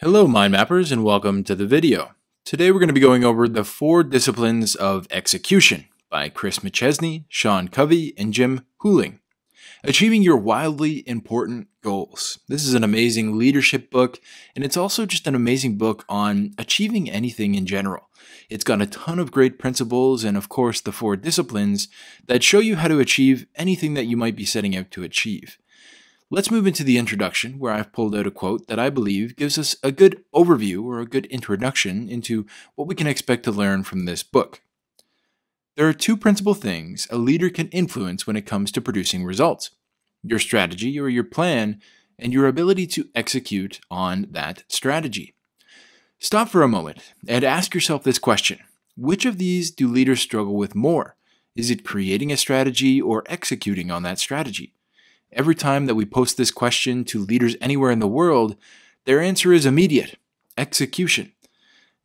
Hello Mind Mappers and welcome to the video. Today we're going to be going over the four disciplines of execution by Chris McChesney, Sean Covey, and Jim Huling. Achieving your wildly important goals. This is an amazing leadership book and it's also just an amazing book on achieving anything in general. It's got a ton of great principles and of course the four disciplines that show you how to achieve anything that you might be setting out to achieve. Let's move into the introduction, where I've pulled out a quote that I believe gives us a good overview or a good introduction into what we can expect to learn from this book. There are two principal things a leader can influence when it comes to producing results your strategy or your plan, and your ability to execute on that strategy. Stop for a moment and ask yourself this question Which of these do leaders struggle with more? Is it creating a strategy or executing on that strategy? Every time that we post this question to leaders anywhere in the world, their answer is immediate execution.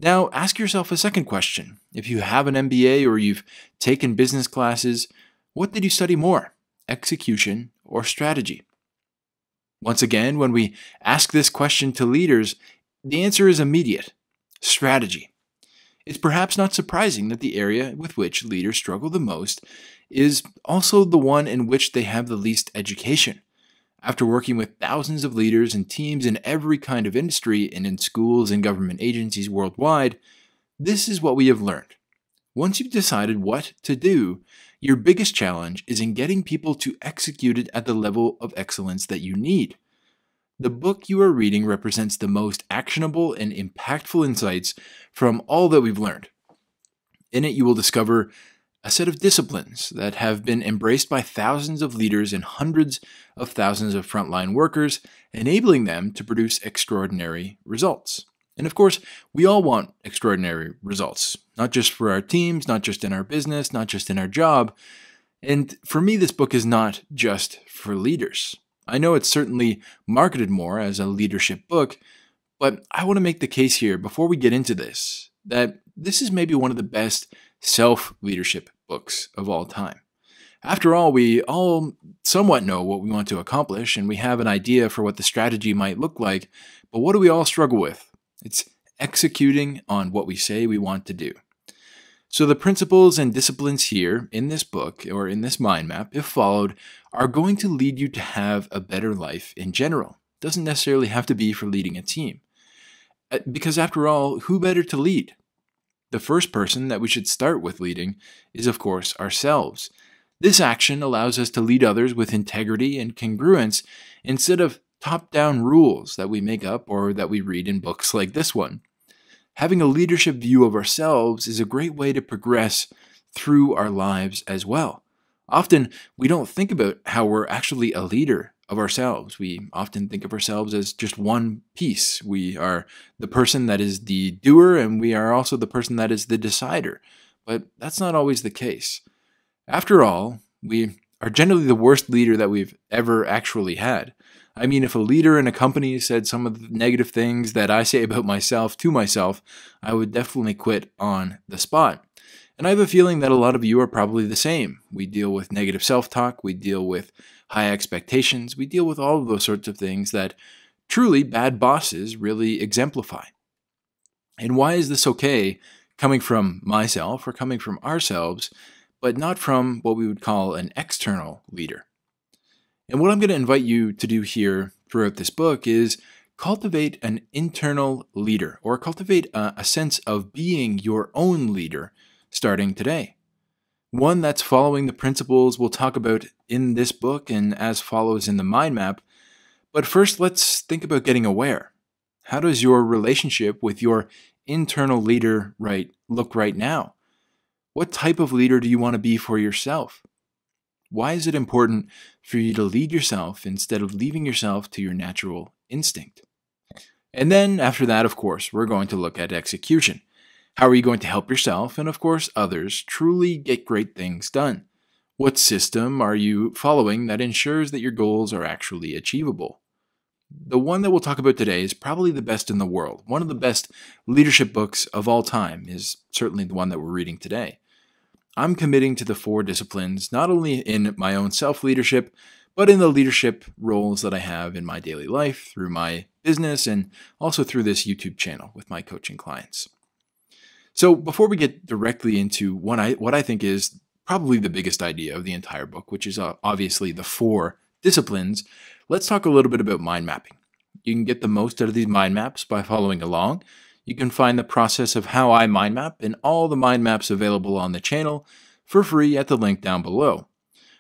Now, ask yourself a second question. If you have an MBA or you've taken business classes, what did you study more, execution or strategy? Once again, when we ask this question to leaders, the answer is immediate strategy. It's perhaps not surprising that the area with which leaders struggle the most is also the one in which they have the least education. After working with thousands of leaders and teams in every kind of industry and in schools and government agencies worldwide, this is what we have learned. Once you've decided what to do, your biggest challenge is in getting people to execute it at the level of excellence that you need. The book you are reading represents the most actionable and impactful insights from all that we've learned. In it, you will discover a set of disciplines that have been embraced by thousands of leaders and hundreds of thousands of frontline workers, enabling them to produce extraordinary results. And of course, we all want extraordinary results, not just for our teams, not just in our business, not just in our job. And for me, this book is not just for leaders. I know it's certainly marketed more as a leadership book, but I want to make the case here before we get into this that this is maybe one of the best self leadership books of all time. After all, we all somewhat know what we want to accomplish and we have an idea for what the strategy might look like, but what do we all struggle with? It's executing on what we say we want to do. So, the principles and disciplines here in this book or in this mind map, if followed, are going to lead you to have a better life in general. Doesn't necessarily have to be for leading a team. Uh, because, after all, who better to lead? The first person that we should start with leading is, of course, ourselves. This action allows us to lead others with integrity and congruence instead of top down rules that we make up or that we read in books like this one. Having a leadership view of ourselves is a great way to progress through our lives as well. Often, we don't think about how we're actually a leader of ourselves. We often think of ourselves as just one piece. We are the person that is the doer, and we are also the person that is the decider. But that's not always the case. After all, we are generally the worst leader that we've ever actually had. I mean, if a leader in a company said some of the negative things that I say about myself to myself, I would definitely quit on the spot. And I have a feeling that a lot of you are probably the same. We deal with negative self talk, we deal with high expectations, we deal with all of those sorts of things that truly bad bosses really exemplify. And why is this okay coming from myself or coming from ourselves, but not from what we would call an external leader? And what I'm going to invite you to do here throughout this book is cultivate an internal leader or cultivate a, a, sense of being your own leader starting today. One that's following the principles we'll talk about in this book and as follows in the mind map. But first, let's think about getting aware. How does your relationship with your internal leader right look right now? What type of leader do you want to be for yourself? Why is it important for you to lead yourself instead of leaving yourself to your natural instinct? And then, after that, of course, we're going to look at execution. How are you going to help yourself and, of course, others truly get great things done? What system are you following that ensures that your goals are actually achievable? The one that we'll talk about today is probably the best in the world. One of the best leadership books of all time is certainly the one that we're reading today. I'm committing to the four disciplines, not only in my own self leadership, but in the leadership roles that I have in my daily life through my business and also through this YouTube channel with my coaching clients. So, before we get directly into what I, what I think is probably the biggest idea of the entire book, which is uh, obviously the four disciplines, let's talk a little bit about mind mapping. You can get the most out of these mind maps by following along. You can find the process of how I mind map and all the mind maps available on the channel for free at the link down below.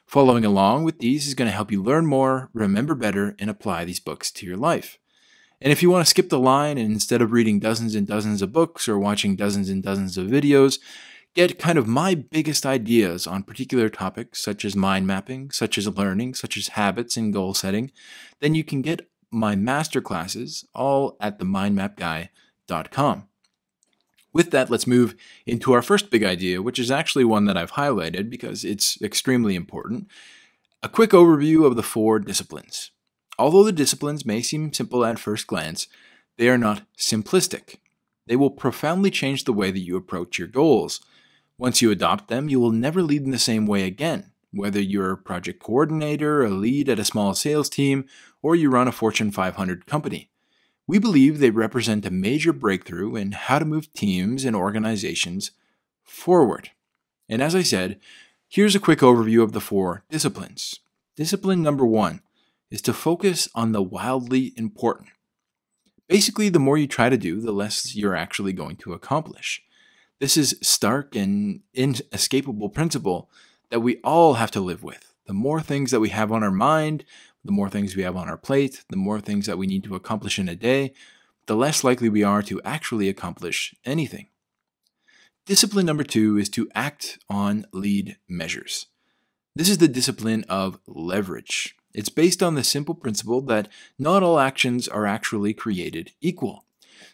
Following along with these is going to help you learn more, remember better, and apply these books to your life. And if you want to skip the line and instead of reading dozens and dozens of books or watching dozens and dozens of videos, get kind of my biggest ideas on particular topics such as mind mapping, such as learning, such as habits and goal setting, then you can get my masterclasses all at the themindmapguy.com. With that, let's move into our first big idea, which is actually one that I've highlighted because it's extremely important. A quick overview of the four disciplines. Although the disciplines may seem simple at first glance, they are not simplistic. They will profoundly change the way that you approach your goals. Once you adopt them, you will never lead in the same way again, whether you're a project coordinator, a lead at a small sales team, or you run a Fortune 500 company. We believe they represent a major breakthrough in how to move teams and organizations forward. And as I said, here's a quick overview of the four disciplines. Discipline number one is to focus on the wildly important. Basically, the more you try to do, the less you're actually going to accomplish. This is stark and inescapable principle that we all have to live with. The more things that we have on our mind, the more things we have on our plate, the more things that we need to accomplish in a day, the less likely we are to actually accomplish anything. Discipline number two is to act on lead measures. This is the discipline of leverage. It's based on the simple principle that not all actions are actually created equal.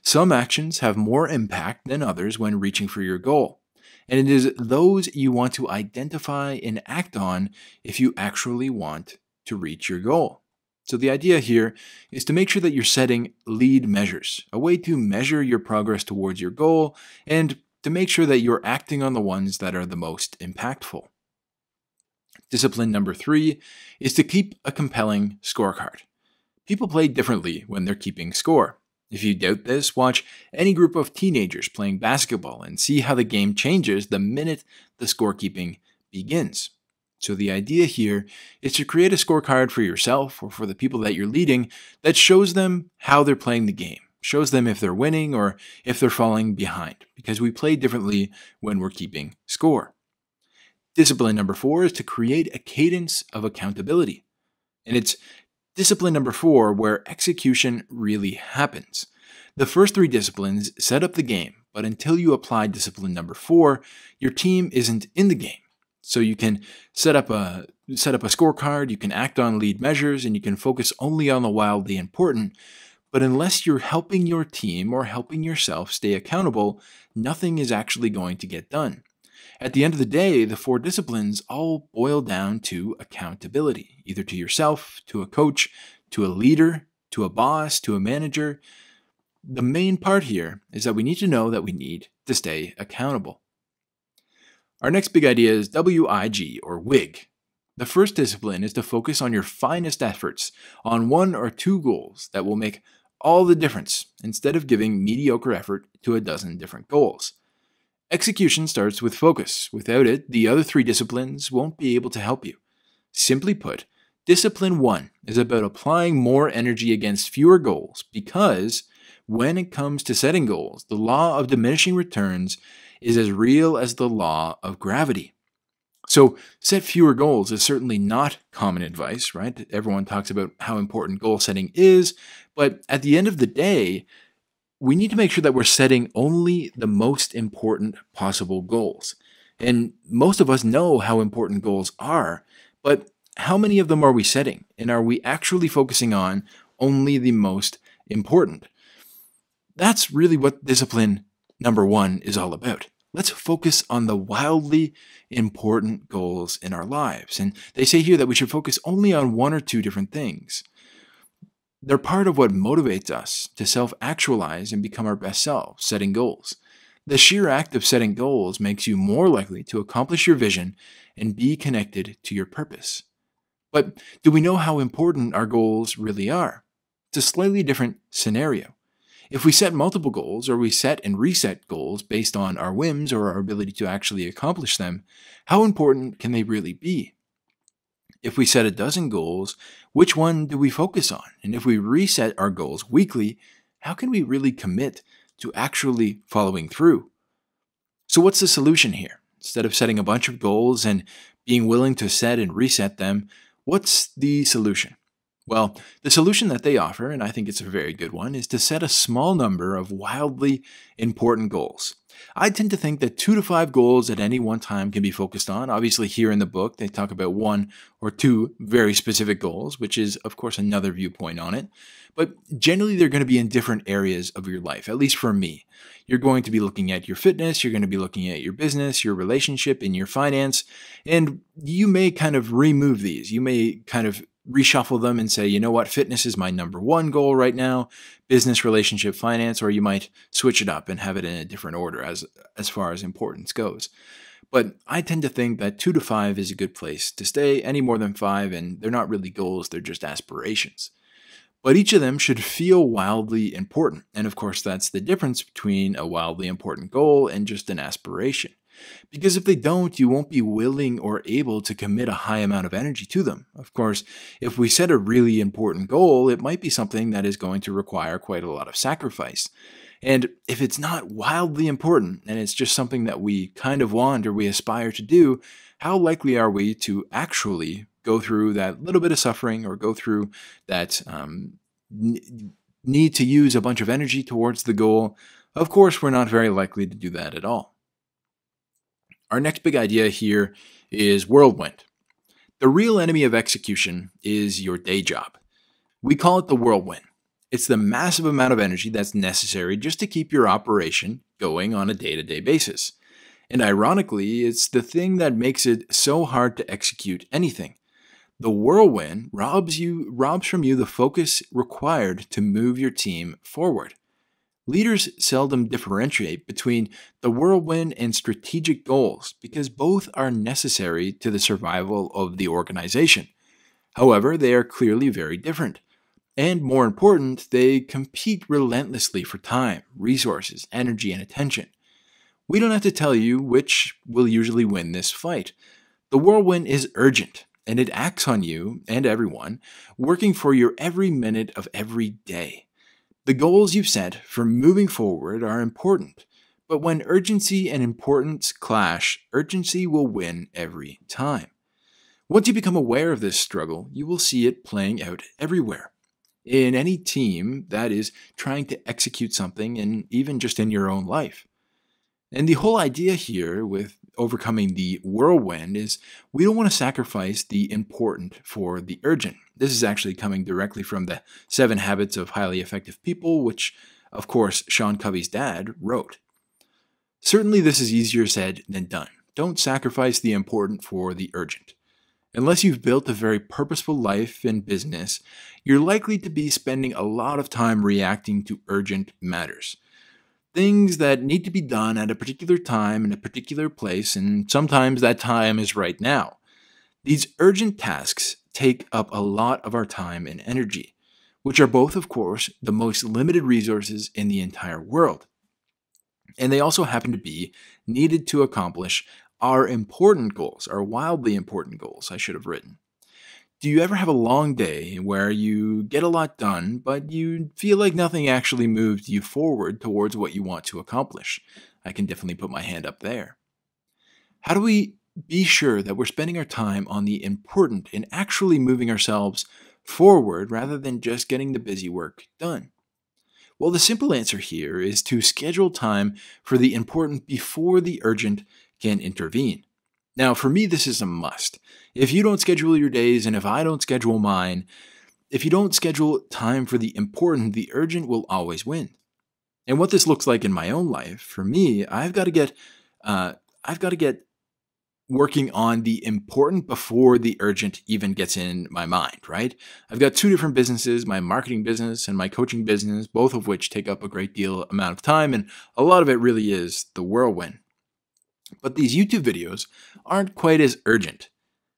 Some actions have more impact than others when reaching for your goal. And it is those you want to identify and act on if you actually want to reach your goal. So, the idea here is to make sure that you're setting lead measures, a way to measure your progress towards your goal, and to make sure that you're acting on the ones that are the most impactful. Discipline number three is to keep a compelling scorecard. People play differently when they're keeping score. If you doubt this, watch any group of teenagers playing basketball and see how the game changes the minute the scorekeeping begins. So, the idea here is to create a scorecard for yourself or for the people that you're leading that shows them how they're playing the game, shows them if they're winning or if they're falling behind, because we play differently when we're keeping score. Discipline number four is to create a cadence of accountability. And it's discipline number four where execution really happens. The first three disciplines set up the game, but until you apply discipline number four, your team isn't in the game. So you can set up a set up a scorecard, you can act on lead measures, and you can focus only on the wildly important. But unless you're helping your team or helping yourself stay accountable, nothing is actually going to get done. At the end of the day, the four disciplines all boil down to accountability, either to yourself, to a coach, to a leader, to a boss, to a manager. The main part here is that we need to know that we need to stay accountable. Our next big idea is WIG or WIG. The first discipline is to focus on your finest efforts on one or two goals that will make all the difference instead of giving mediocre effort to a dozen different goals. Execution starts with focus. Without it, the other three disciplines won't be able to help you. Simply put, discipline one is about applying more energy against fewer goals because when it comes to setting goals, the law of diminishing returns is as real as the law of gravity. So, set fewer goals is certainly not common advice, right? Everyone talks about how important goal setting is, but at the end of the day, we need to make sure that we're setting only the most important possible goals. And most of us know how important goals are, but how many of them are we setting? And are we actually focusing on only the most important? That's really what discipline number one is all about. Let's focus on the wildly important goals in our lives. And they say here that we should focus only on one or two different things. They're part of what motivates us to self actualize and become our best selves, setting goals. The sheer act of setting goals makes you more likely to accomplish your vision and be connected to your purpose. But do we know how important our goals really are? It's a slightly different scenario. If we set multiple goals or we set and reset goals based on our whims or our ability to actually accomplish them, how important can they really be? If we set a dozen goals, which one do we focus on? And if we reset our goals weekly, how can we really commit to actually following through? So, what's the solution here? Instead of setting a bunch of goals and being willing to set and reset them, what's the solution? Well, the solution that they offer, and I think it's a very good one, is to set a small number of wildly important goals. I tend to think that two to five goals at any one time can be focused on. Obviously, here in the book, they talk about one or two very specific goals, which is, of course, another viewpoint on it. But generally, they're going to be in different areas of your life, at least for me. You're going to be looking at your fitness, you're going to be looking at your business, your relationship, and your finance. And you may kind of remove these. You may kind of reshuffle them and say, you know what, fitness is my number one goal right now, business, relationship, finance, or you might switch it up and have it in a different order as as far as importance goes. But I tend to think that two to five is a good place to stay. Any more than five, and they're not really goals, they're just aspirations. But each of them should feel wildly important. And of course, that's the difference between a wildly important goal and just an aspiration. Because if they don't, you won't be willing or able to commit a high amount of energy to them. Of course, if we set a really important goal, it might be something that is going to require quite a lot of sacrifice. And if it's not wildly important and it's just something that we kind of want or we aspire to do, how likely are we to actually go through that little bit of suffering or go through that um, need to use a bunch of energy towards the goal? Of course, we're not very likely to do that at all. Our next big idea here is whirlwind. The real enemy of execution is your day job. We call it the whirlwind. It's the massive amount of energy that's necessary just to keep your operation going on a day to day basis. And ironically, it's the thing that makes it so hard to execute anything. The whirlwind robs you robs from you the focus required to move your team forward. Leaders seldom differentiate between the whirlwind and strategic goals because both are necessary to the survival of the organization. However, they are clearly very different. And more important, they compete relentlessly for time, resources, energy, and attention. We don't have to tell you which will usually win this fight. The whirlwind is urgent, and it acts on you and everyone, working for your every minute of every day. The goals you've set for moving forward are important, but when urgency and importance clash, urgency will win every time. Once you become aware of this struggle, you will see it playing out everywhere. In any team that is trying to execute something, and even just in your own life. And the whole idea here with overcoming the whirlwind is we don't want to sacrifice the important for the urgent. This is actually coming directly from the Seven Habits of Highly Effective People, which, of course, Sean Covey's dad wrote. Certainly, this is easier said than done. Don't sacrifice the important for the urgent. Unless you've built a very purposeful life and business, you're likely to be spending a lot of time reacting to urgent matters things that need to be done at a particular time in a particular place, and sometimes that time is right now. These urgent tasks take up a lot of our time and energy, which are both, of course, the most limited resources in the entire world. And they also happen to be needed to accomplish our important goals, our wildly important goals, I should have written. Do you ever have a long day where you get a lot done, but you feel like nothing actually moved you forward towards what you want to accomplish? I can definitely put my hand up there. How do we be sure that we're spending our time on the important and actually moving ourselves forward rather than just getting the busy work done? Well, the simple answer here is to schedule time for the important before the urgent can intervene. Now, for me, this is a must. If you don't schedule your days and if I don't schedule mine, if you don't schedule time for the important, the urgent will always win. And what this looks like in my own life, for me, I've got to get, uh, I've got to get working on the important before the urgent even gets in my mind, right? I've got two different businesses, my marketing business and my coaching business, both of which take up a great deal amount of time and a lot of it really is the whirlwind. But these YouTube videos aren't quite as urgent.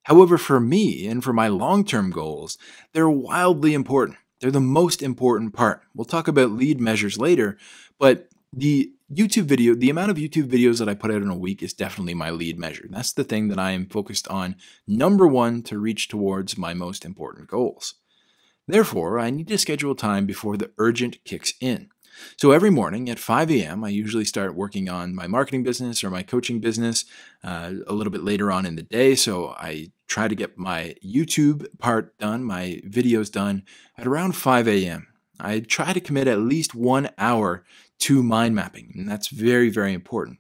However, for me and for my long term goals, they're wildly important They're the most important part. We'll talk about lead measures later, but the YouTube video, the amount of YouTube videos that I put out in a week is definitely my lead measure. That's the thing that I am focused on, number one, to reach towards my most important goals. Therefore, I need to schedule time before the urgent kicks in. So every morning at 5 a.m., I usually start working on my marketing business or my coaching business uh, a little bit later on in the day. So I try to get my YouTube part done, my videos done at around 5 a.m. I try to commit at least one hour to mind mapping, and that's very, very important.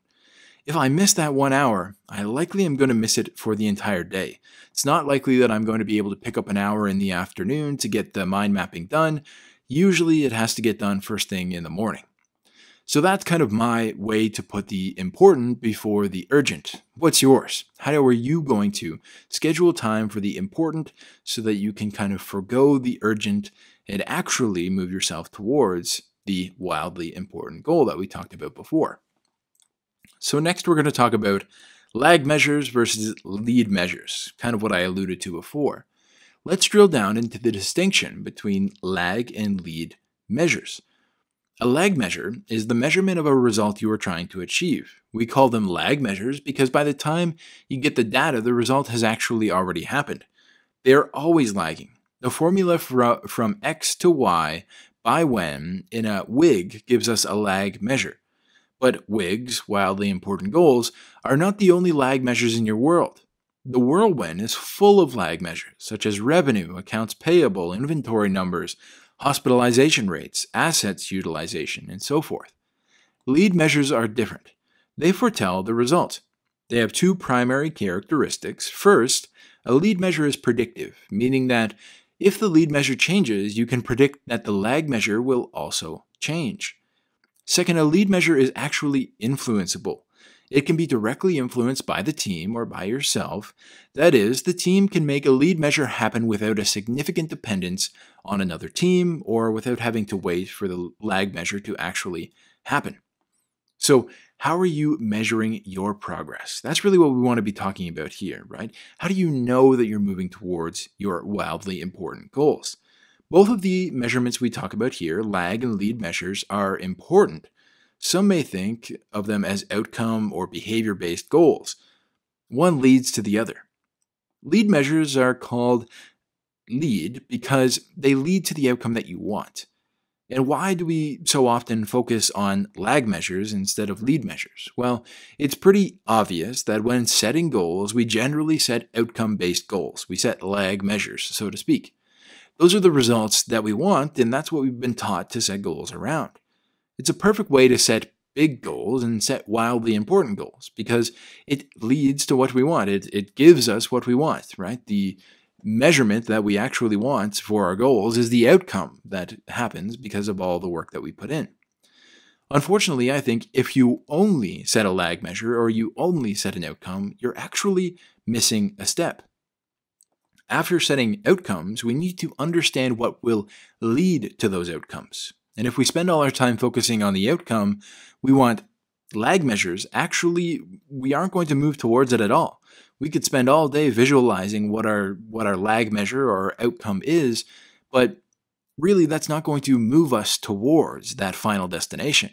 If I miss that one hour, I likely am going to miss it for the entire day. It's not likely that I'm going to be able to pick up an hour in the afternoon to get the mind mapping done. Usually it has to get done first thing in the morning. So that's kind of my way to put the important before the urgent. What's yours? How are you going to schedule time for the important so that you can kind of forego the urgent and actually move yourself towards the wildly important goal that we talked about before? So, next we're going to talk about lag measures versus lead measures, kind of what I alluded to before. Let's drill down into the distinction between lag and lead measures. A lag measure is the measurement of a result you are trying to achieve. We call them lag measures because by the time you get the data, the result has actually already happened. They are always lagging. The formula from x to y by when in a WIG gives us a lag measure. But WIGs, wildly important goals, are not the only lag measures in your world. The whirlwind is full of lag measures, such as revenue, accounts payable, inventory numbers, hospitalization rates, assets utilization, and so forth. Lead measures are different. They foretell the result. They have two primary characteristics. First, a lead measure is predictive, meaning that if the lead measure changes, you can predict that the lag measure will also change. Second, a lead measure is actually influenceable. It can be directly influenced by the team or by yourself. That is, the team can make a lead measure happen without a significant dependence on another team or without having to wait for the lag measure to actually happen. So, how are you measuring your progress? That's really what we want to be talking about here, right? How do you know that you're moving towards your wildly important goals? Both of the measurements we talk about here, lag and lead measures, are important. Some may think of them as outcome or behavior based goals. One leads to the other. Lead measures are called lead because they lead to the outcome that you want. And why do we so often focus on lag measures instead of lead measures? Well, it's pretty obvious that when setting goals, we generally set outcome based goals. We set lag measures, so to speak. Those are the results that we want, and that's what we've been taught to set goals around. It's a perfect way to set big goals and set wildly important goals because it leads to what we want. It, it gives us what we want, right? The measurement that we actually want for our goals is the outcome that happens because of all the work that we put in. Unfortunately, I think if you only set a lag measure or you only set an outcome, you're actually missing a step. After setting outcomes, we need to understand what will lead to those outcomes. And if we spend all our time focusing on the outcome, we want lag measures. Actually, we aren't going to move towards it at all. We could spend all day visualizing what our what our lag measure or outcome is, but really that's not going to move us towards that final destination.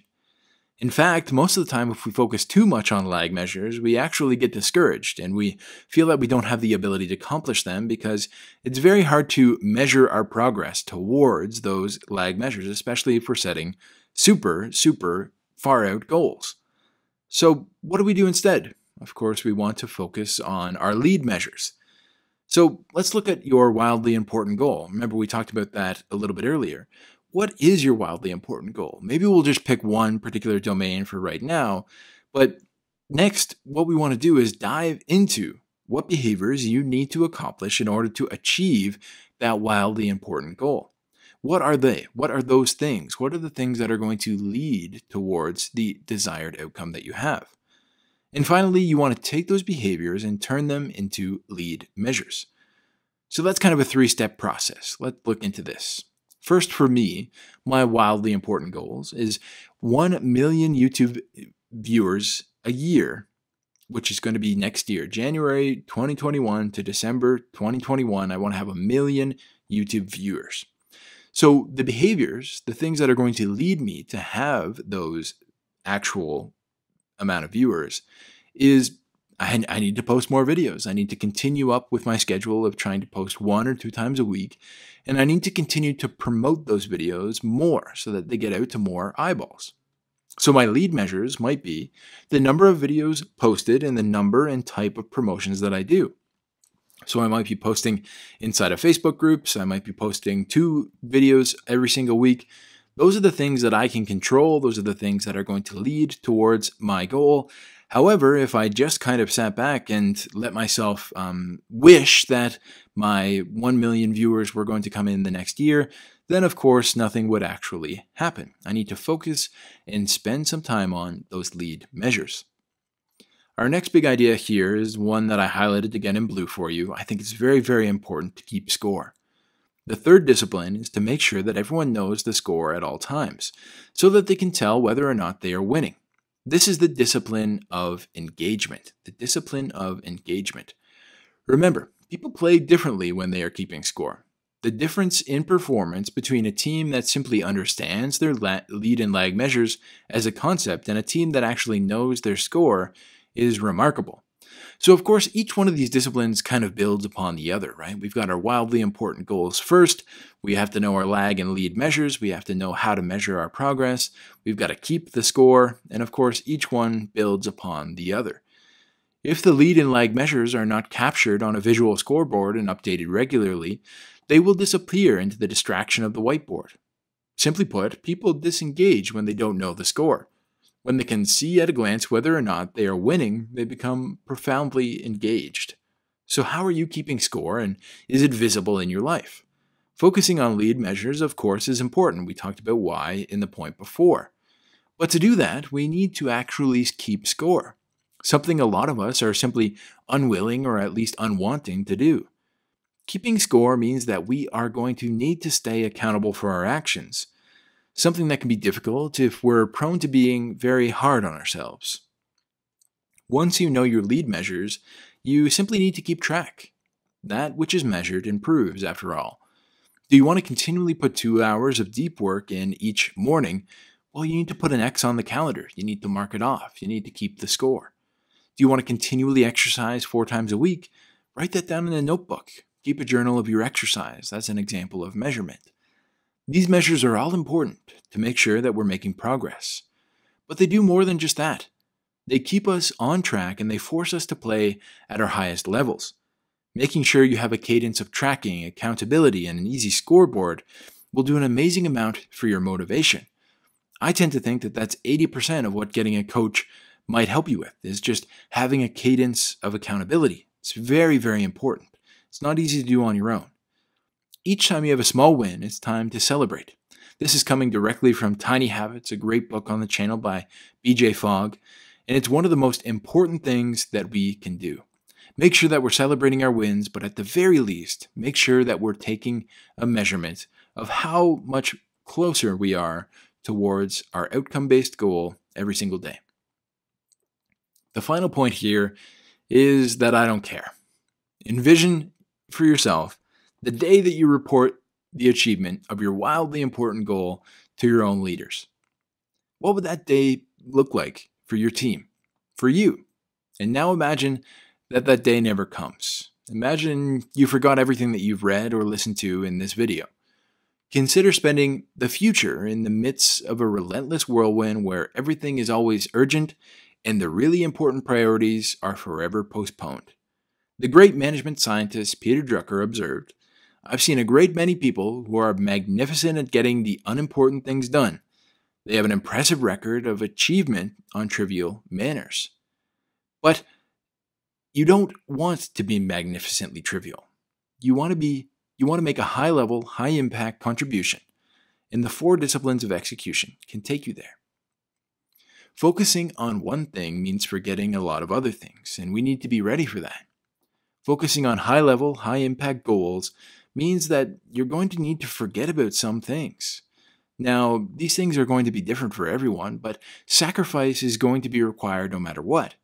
In fact, most of the time, if we focus too much on lag measures, we actually get discouraged and we feel that we don't have the ability to accomplish them because it's very hard to measure our progress towards those lag measures, especially if we're setting super, super far out goals. So, what do we do instead? Of course, we want to focus on our lead measures. So, let's look at your wildly important goal. Remember, we talked about that a little bit earlier what is your wildly important goal? Maybe we'll just pick one particular domain for right now. But next, what we want to do is dive into what behaviors you need to accomplish in order to achieve that wildly important goal. What are they? What are those things? What are the things that are going to lead towards the desired outcome that you have? And finally, you want to take those behaviors and turn them into lead measures. So that's kind of a three step process. Let's look into this. First, for me, my wildly important goals is 1 million YouTube viewers a year, which is going to be next year, January 2021 to December 2021. I want to have a million YouTube viewers. So, the behaviors, the things that are going to lead me to have those actual amount of viewers, is I, I need to post more videos. I need to continue up with my schedule of trying to post one or two times a week. And I need to continue to promote those videos more so that they get out to more eyeballs. So my lead measures might be the number of videos posted and the number and type of promotions that I do. So I might be posting inside of Facebook groups. I might be posting two videos every single week. Those are the things that I can control. Those are the things that are going to lead towards my goal. However, if I just kind of sat back and let myself um, wish that my 1 million viewers were going to come in the next year, then of course nothing would actually happen. I need to focus and spend some time on those lead measures. Our next big idea here is one that I highlighted again in blue for you. I think it's very, very important to keep score. The third discipline is to make sure that everyone knows the score at all times, so that they can tell whether or not they are winning. This is the discipline of engagement. The discipline of engagement. Remember, people play differently when they are keeping score. The difference in performance between a team that simply understands their lead and lag measures as a concept and a team that actually knows their score is remarkable. So, of course, each one of these disciplines kind of builds upon the other, right? We've got our wildly important goals first. We have to know our lag and lead measures. We have to know how to measure our progress. We've got to keep the score. And of course, each one builds upon the other. If the lead and lag measures are not captured on a visual scoreboard and updated regularly, they will disappear into the distraction of the whiteboard. Simply put, people disengage when they don't know the score. When they can see at a glance whether or not they are winning, they become profoundly engaged. So, how are you keeping score and is it visible in your life? Focusing on lead measures, of course, is important. We talked about why in the point before. But to do that, we need to actually keep score, something a lot of us are simply unwilling or at least unwanting to do. Keeping score means that we are going to need to stay accountable for our actions something that can be difficult if we're prone to being very hard on ourselves. Once you know your lead measures, you simply need to keep track. That which is measured improves, after all. Do you want to continually put two hours of deep work in each morning? Well, you need to put an X on the calendar. You need to mark it off. You need to keep the score. Do you want to continually exercise four times a week? Write that down in a notebook. Keep a journal of your exercise. That's an example of measurement. These measures are all important to make sure that we're making progress. But they do more than just that. They keep us on track and they force us to play at our highest levels. Making sure you have a cadence of tracking, accountability, and an easy scoreboard will do an amazing amount for your motivation. I tend to think that that's 80% of what getting a coach might help you with, is just having a cadence of accountability. It's very, very important. It's not easy to do on your own. Each time you have a small win, it's time to celebrate. This is coming directly from Tiny Habits, a great book on the channel by BJ Fogg, and it's one of the most important things that we can do. Make sure that we're celebrating our wins, but at the very least, make sure that we're taking a measurement of how much closer we are towards our outcome based goal every single day. The final point here is that I don't care. Envision for yourself the day that you report the achievement of your wildly important goal to your own leaders. What would that day look like for your team, for you? And now imagine that that day never comes. Imagine you forgot everything that you've read or listened to in this video. Consider spending the future in the midst of a relentless whirlwind where everything is always urgent and the really important priorities are forever postponed. The great management scientist Peter Drucker observed I've seen a great many people who are magnificent at getting the unimportant things done. They have an impressive record of achievement on trivial manners. But you don't want to be magnificently trivial. You want to be you want to make a high level, high impact contribution. And the four disciplines of execution can take you there. Focusing on one thing means forgetting a lot of other things, and we need to be ready for that. Focusing on high level, high impact goals means that you're going to need to forget about some things. Now, these things are going to be different for everyone, but sacrifice is going to be required no matter what.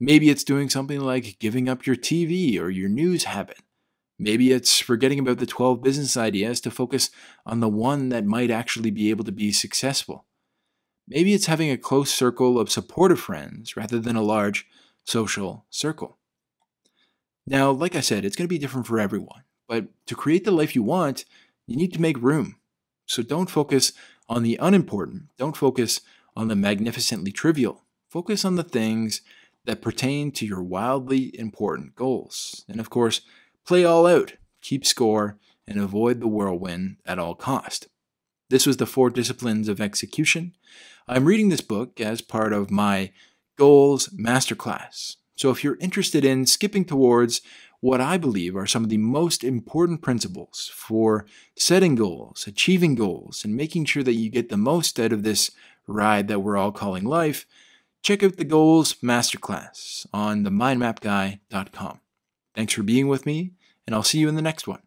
Maybe it's doing something like giving up your TV or your news habit. Maybe it's forgetting about the 12 business ideas to focus on the one that might actually be able to be successful. Maybe it's having a close circle of supportive friends rather than a large social circle. Now, like I said, it's going to be different for everyone, but to create the life you want, you need to make room. So don't focus on the unimportant, don't focus on the magnificently trivial. Focus on the things that pertain to your wildly important goals. And of course, play all out, keep score, and avoid the whirlwind at all cost. This was the four disciplines of execution. I'm reading this book as part of my Goals Masterclass. So if you're interested in skipping towards what I believe are some of the most important principles for setting goals, achieving goals, and making sure that you get the most out of this ride that we're all calling life, check out the Goals Masterclass on themindmapguy.com. Thanks for being with me, and I'll see you in the next one.